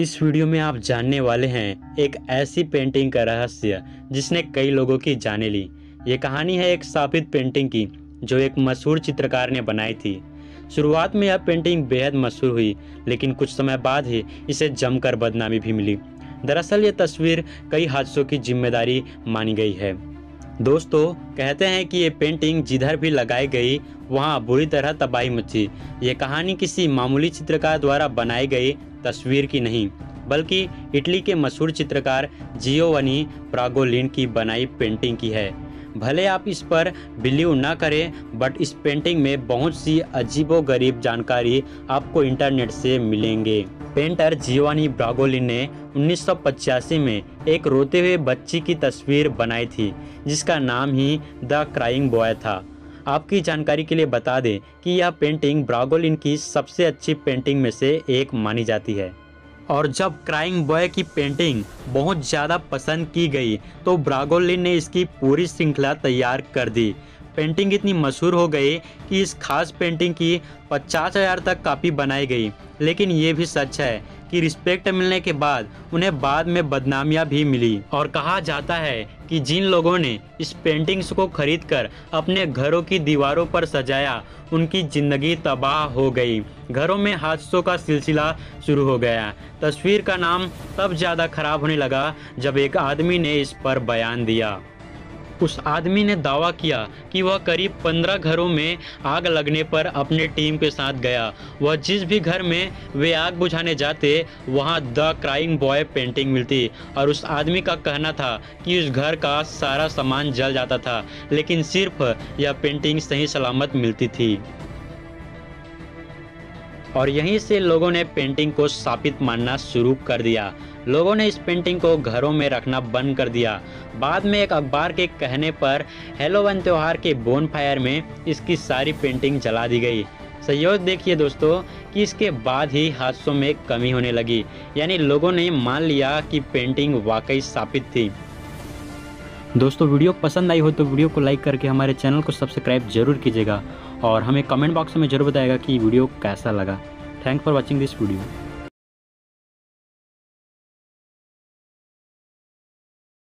इस वीडियो में आप जानने वाले हैं एक ऐसी पेंटिंग का रहस्य जिसने कई लोगों की जाने ली। ये कहानी है एक स्थापित पेंटिंग की, जो एक मशहूर चित्रकार ने बनाई थी। शुरुआत में यह पेंटिंग बेहद मशहूर हुई, लेकिन कुछ समय बाद ही इसे जमकर बदनामी भी मिली। दरअसल ये तस्वीर कई हादसों की ज़िम्मेदारी मानी गई है। दोस्तों, कहते हैं कि ये पेंटिंग जिधर भी लगाई गई, वहाँ बुरी तरह तबाही मची। ये कहानी किसी मामूली चित्रकार द्वारा बनाई गई तस्वीर की नहीं, बल्कि इटली के मशहूर चित्रकार जियोवनी प्रागोलिन की बनाई पेंटिंग की है। भले आप इस पर बिलीव ना करें बट इस पेंटिंग में बहुत सी अजीबो गरीब जानकारी आपको इंटरनेट से मिलेंगे। पेंटर जीवानी ब्रागोलिन ने उन्नीस सौ पचासी में एक रोते हुए बच्ची की तस्वीर बनाई थी, जिसका नाम ही द क्राइंग बॉय था। आपकी जानकारी के लिए बता दें कि यह पेंटिंग ब्रागोलिन की सबसे अच्छी पेंटिंग में से एक मानी जाती है। और जब क्राइंग बॉय की पेंटिंग बहुत ज़्यादा पसंद की गई तो ब्रागोलिन ने इसकी पूरी श्रृंखला तैयार कर दी। पेंटिंग इतनी मशहूर हो गई कि इस खास पेंटिंग की पचास हज़ार तक कापी बनाई गई। लेकिन ये भी सच है कि रिस्पेक्ट मिलने के बाद उन्हें बाद में बदनामियाँ भी मिली। और कहा जाता है कि जिन लोगों ने इस पेंटिंग्स को खरीदकर अपने घरों की दीवारों पर सजाया, उनकी ज़िंदगी तबाह हो गई। घरों में हादसों का सिलसिला शुरू हो गया। तस्वीर का नाम तब ज़्यादा खराब होने लगा जब एक आदमी ने इस पर बयान दिया। उस आदमी ने दावा किया कि वह करीब पंद्रह घरों में आग लगने पर अपने टीम के साथ गया। वह जिस भी घर में वे आग बुझाने जाते, वहाँ द क्राइंग बॉय पेंटिंग मिलती और उस आदमी का कहना था कि उस घर का सारा सामान जल जाता था, लेकिन सिर्फ़ यह पेंटिंग सही सलामत मिलती थी। और यहीं से लोगों ने पेंटिंग को स्थापित मानना शुरू कर दिया। लोगों ने इस पेंटिंग को घरों में रखना बंद कर दिया। बाद में एक अखबार के कहने पर हेलोवन त्यौहार के बोन फायर में इसकी सारी पेंटिंग जला दी गई। सहयोग देखिए दोस्तों, कि इसके बाद ही हादसों में कमी होने लगी। यानी लोगों ने मान लिया कि पेंटिंग वाकई स्थापित थी। दोस्तों, वीडियो पसंद आई हो तो वीडियो को लाइक करके हमारे चैनल को सब्सक्राइब ज़रूर कीजिएगा। और हमें कमेंट बॉक्स में ज़रूर बताएगा कि वीडियो कैसा लगा। Thank for watching this video